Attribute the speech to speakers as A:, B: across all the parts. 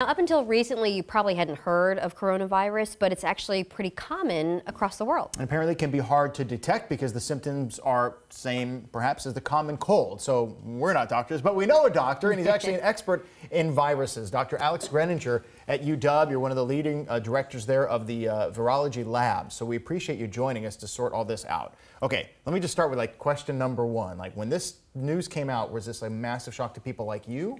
A: Now, up until recently, you probably hadn't heard of coronavirus, but it's actually pretty common across the world.
B: And apparently can be hard to detect because the symptoms are same perhaps as the common cold. So we're not doctors, but we know a doctor, and he's actually an expert in viruses. Dr. Alex Greninger at UW, you're one of the leading uh, directors there of the uh, virology lab. So we appreciate you joining us to sort all this out. Okay, let me just start with like question number one. Like when this news came out, was this a massive shock to people like you?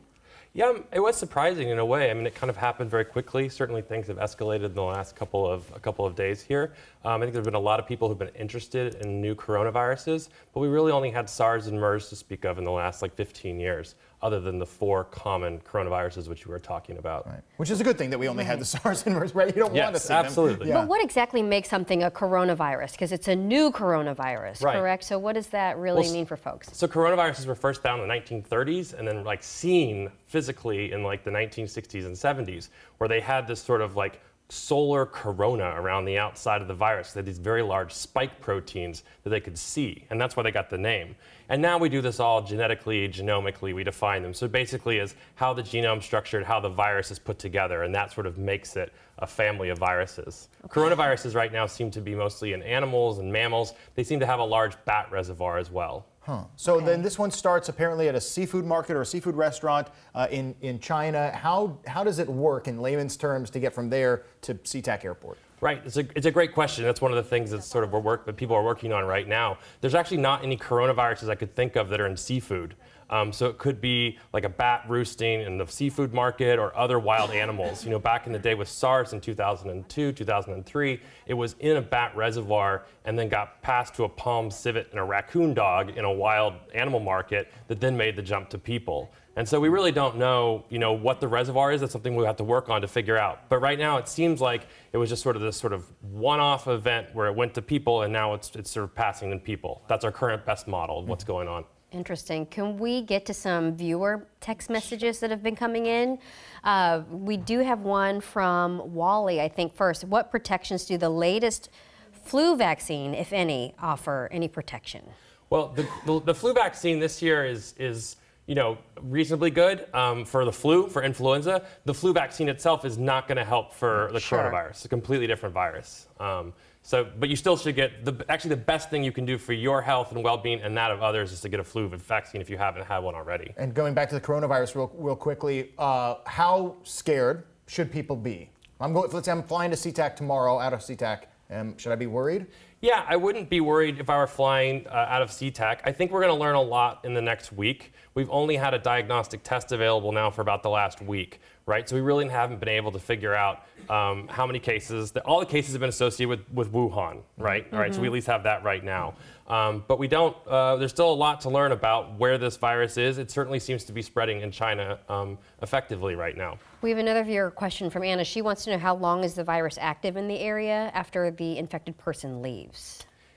C: Yeah, um, it was surprising in a way. I mean, it kind of happened very quickly. Certainly, things have escalated in the last couple of a couple of days here. Um, I think there've been a lot of people who've been interested in new coronaviruses, but we really only had SARS and MERS to speak of in the last like 15 years other than the four common coronaviruses which you were talking about.
B: Right. Which is a good thing that we only had the mm-hmm. SARS and MERS, right? You don't
C: yes,
B: want to see
C: absolutely.
B: them. Yeah.
A: But what exactly makes something a coronavirus? Because it's a new coronavirus,
C: right.
A: correct? So what does that really
C: well,
A: mean for folks?
C: So coronaviruses were first found in the 1930s and then like seen physically in like the 1960s and 70s, where they had this sort of like solar corona around the outside of the virus. They had these very large spike proteins that they could see, and that's why they got the name. And now we do this all genetically, genomically, we define them. So basically is how the genome structured, how the virus is put together, and that sort of makes it a family of viruses. Okay. Coronaviruses right now seem to be mostly in animals and mammals. They seem to have a large bat reservoir as well.
B: Huh. So okay. then this one starts apparently at a seafood market or a seafood restaurant uh, in, in China. How, how does it work in layman's terms to get from there to SeaTac Airport?
C: Right, it's a, it's a great question. That's one of the things that's sort of work that people are working on right now. There's actually not any coronaviruses I could think of that are in seafood. Um, so it could be like a bat roosting in the seafood market or other wild animals. You know, back in the day with SARS in 2002, 2003, it was in a bat reservoir and then got passed to a palm civet and a raccoon dog in a wild animal market that then made the jump to people. And so we really don't know, you know, what the reservoir is. That's something we have to work on to figure out. But right now, it seems like it was just sort of this sort of one-off event where it went to people, and now it's it's sort of passing in people. That's our current best model of what's going on.
A: Interesting. Can we get to some viewer text messages that have been coming in? Uh, we do have one from Wally, I think, first. What protections do the latest flu vaccine, if any, offer any protection?
C: Well, the, the, the flu vaccine this year is, is you know, reasonably good um, for the flu, for influenza. The flu vaccine itself is not going to help for the sure. coronavirus. It's a completely different virus. Um, so, but you still should get the actually the best thing you can do for your health and well-being and that of others is to get a flu vaccine if you haven't had one already.
B: And going back to the coronavirus real, real quickly, uh, how scared should people be? I'm going. Let's say I'm flying to SeaTac tomorrow out of SeaTac. Um, should I be worried?
C: Yeah, I wouldn't be worried if I were flying uh, out of SeaTac. I think we're going to learn a lot in the next week. We've only had a diagnostic test available now for about the last week, right? So we really haven't been able to figure out um, how many cases. The, all the cases have been associated with, with Wuhan, right? Mm -hmm. All right, so we at least have that right now. Um, but we don't, uh, there's still a lot to learn about where this virus is. It certainly seems to be spreading in China um, effectively right now.
A: We have another viewer question from Anna. She wants to know how long is the virus active in the area after the infected person leaves?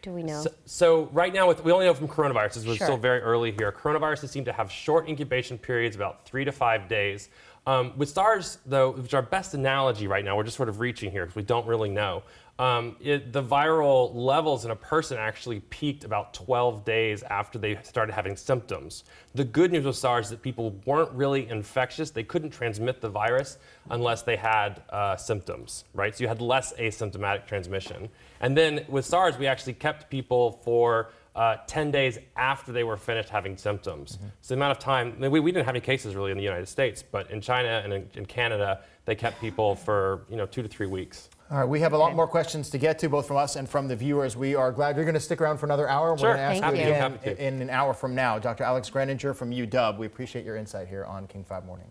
A: Do we know?
C: So, so right now, with, we only know from coronaviruses, we're sure. still very early here. Coronaviruses seem to have short incubation periods, about three to five days. Um, with SARS, though, which is our best analogy right now, we're just sort of reaching here because we don't really know. Um, it, the viral levels in a person actually peaked about 12 days after they started having symptoms. The good news with SARS is that people weren't really infectious. They couldn't transmit the virus unless they had uh, symptoms, right? So you had less asymptomatic transmission. And then with SARS, we actually kept people for uh, 10 days after they were finished having symptoms. Mm -hmm. So the amount of time, I mean, we, we didn't have any cases really in the United States, but in China and in, in, Canada, they kept people for, you know, two to three weeks.
B: All right, we have a lot more questions to get to, both from us and from the viewers. We are glad you're going to stick around for another hour.
C: Sure.
B: We're going to ask
A: Thank
B: you
A: again
B: in, in an hour from now. Dr. Alex Greninger from UW, we appreciate your insight here on King 5 Mornings.